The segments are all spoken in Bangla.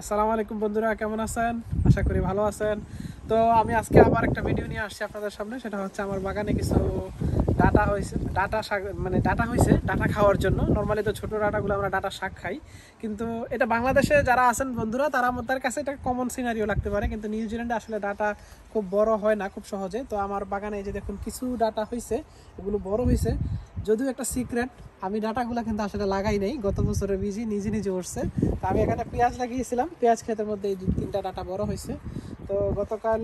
আসসালামু আলাইকুম বন্ধুরা, কেমন আছেন? আশা করি ভালো আছেন। তো আমি আজকে আবার একটা ভিডিও নিয়ে আসছি আপনাদের সামনে, সেটা হচ্ছে আমার বাগানে কিছু ডাটা হয়েছে। ডাটা শাক মানে ডাটা হয়েছে, ডাটা খাওয়ার জন্য। নর্মালি তো ছোটো ডাটাগুলো আমরা ডাটা শাক খাই। কিন্তু এটা বাংলাদেশে যারা আছেন বন্ধুরা, তারা আমাদের কাছে এটা কমন সিনারিও লাগতে পারে। কিন্তু নিউজিল্যান্ডে আসলে ডাটা খুব বড় হয় না, খুব সহজে। তো আমার বাগানে যে দেখুন, কিছু ডাটা হয়েছে, এগুলো বড় হয়েছে। যদিও একটা সিক্রেট আমি ডাটাগুলো কিন্তু আসলে লাগাই নাই, গত বছরের বীজই নিজে নিজে উঠছে। তো আমি এখানে পেঁয়াজ লাগিয়েছিলাম, পেঁয়াজ ক্ষেতের মধ্যে এই দু তিনটা ডাটা বড় হয়েছে। তো গতকাল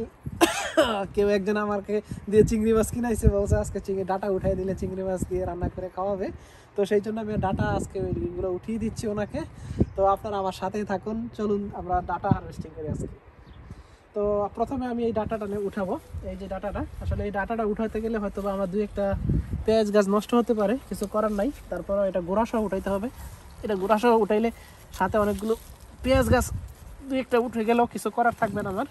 কেউ একজন আমাকে দিয়ে চিংড়ি মাছ কিনাইছে, বলছে আজকে চিংড়ি, ডাটা উঠাই দিলে চিংড়ি মাছ দিয়ে রান্না করে খাওয়াবে। তো সেই জন্য আমি ডাটা আজকে ওইগুলো উঠিয়ে দিচ্ছি ওনাকে। তো আপনারা আমার সাথেই থাকুন, চলুন আমরা ডাটা হারভেস্টিং করি আজকে। তো প্রথমে আমি এই ডাটাটা উঠাবো, এই যে ডাটাটা। আসলে এই ডাটাটা উঠাতে গেলে হয়তো আমার দুই একটা পেঁয়াজ গাছ নষ্ট হতে পারে, কিছু করার নাই। তারপর এটা গোড়া সহ উঠাইতে হবে। এটা গোড়া সহ উঠাইলে সাথে অনেকগুলো পেঁয়াজ গাছ দু একটা উঠে গেলেও কিছু করার থাকবে না আমার।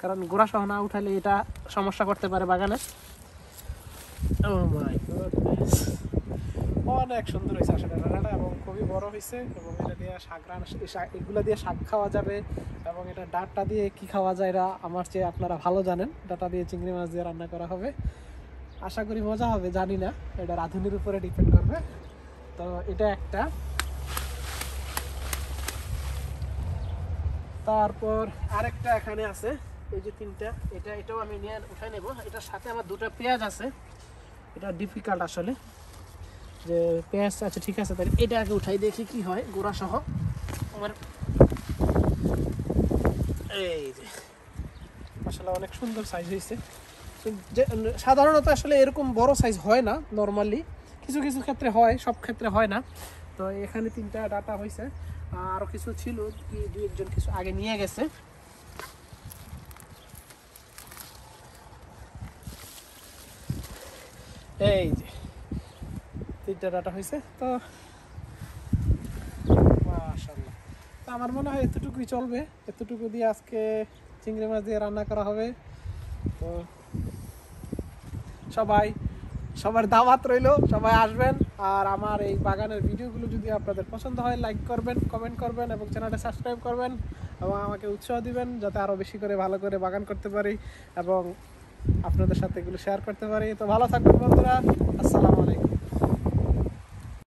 কারণ গোড়া সহ না উঠাইলে এটা সমস্যা করতে পারে বাগানে। Oh. অনেক সুন্দর হয়েছে আসলে রান্নাটা এবং খুবই বড় হয়েছে এবং এটা দিয়ে শাক রান্না এগুলো দিয়ে শাক খাওয়া যাবে এবং এটা ডাঁটটা দিয়ে কি খাওয়া যায় এটা আমার চেয়ে আপনারা ভালো জানেন। ডাটা দিয়ে চিংড়ি মাছ দিয়ে রান্না করা হবে। আশা করি মজা হবে, জানি না। এটা রাঁধুনির উপরে ডিপেন্ড করবে। তো এটা একটা। তারপর আরেকটা এখানে আছে। এই যে তিনটা, এটা এটাও আমি নিয়ে উঠাই নেব। এটার সাথে আমার দুটো পেঁয়াজ আছে। এটা ডিফিকাল্ট আসলে। যে পেঁয়াজ আছে ঠিক আছে, তাহলে এটা আগে উঠাই দেখি কি হয় গোড়া সহ আমার এই যে আসলে অনেক সুন্দর সাইজ হয়েছে। সাধারণত আসলে এরকম বড় সাইজ হয় না নর্মালি কিছু কিছু ক্ষেত্রে হয়, সব ক্ষেত্রে হয় না। তো এখানে তিনটা ডাটা হয়েছে আরও কিছু ছিল দু একজন কিছু আগে নিয়ে গেছে। এই যে, তিনটা ডাটা হয়েছে তো, মাশাআল্লাহ। তো আমার মনে হয় এতটুকুই চলবে। এতটুকু দিয়ে আজকে চিংড়ি মাছ দিয়ে রান্না করা হবে। তো সবাই, সবার দাওয়াত রইল, সবাই আসবেন। আর আমার এই বাগানের ভিডিওগুলো যদি আপনাদের পছন্দ হয় লাইক করবেন কমেন্ট করবেন এবং চ্যানেলটা সাবস্ক্রাইব করবেন এবং আমাকে উৎসাহ দিবেন যাতে আরও বেশি করে ভালো করে বাগান করতে পারি এবং আপনাদের সাথে এগুলো শেয়ার করতে পারি। তো ভালো থাকবেন বন্ধুরা। আসসালামু